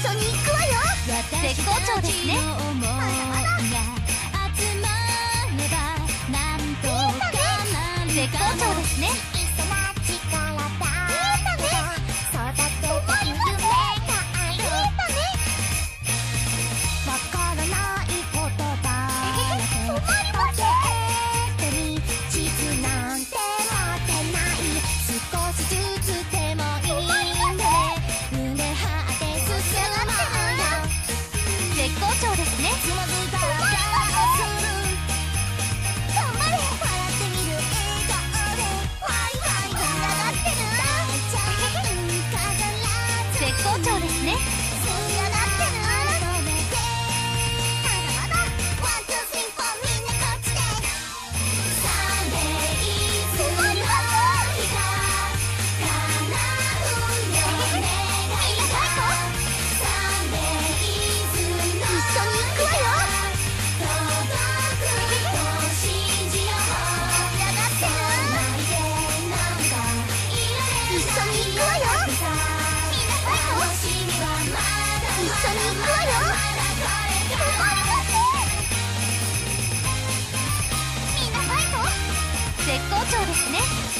緒に行くわよ。絶好調ですね。まだまだ絶好調ですね。ですね。絶好調ですね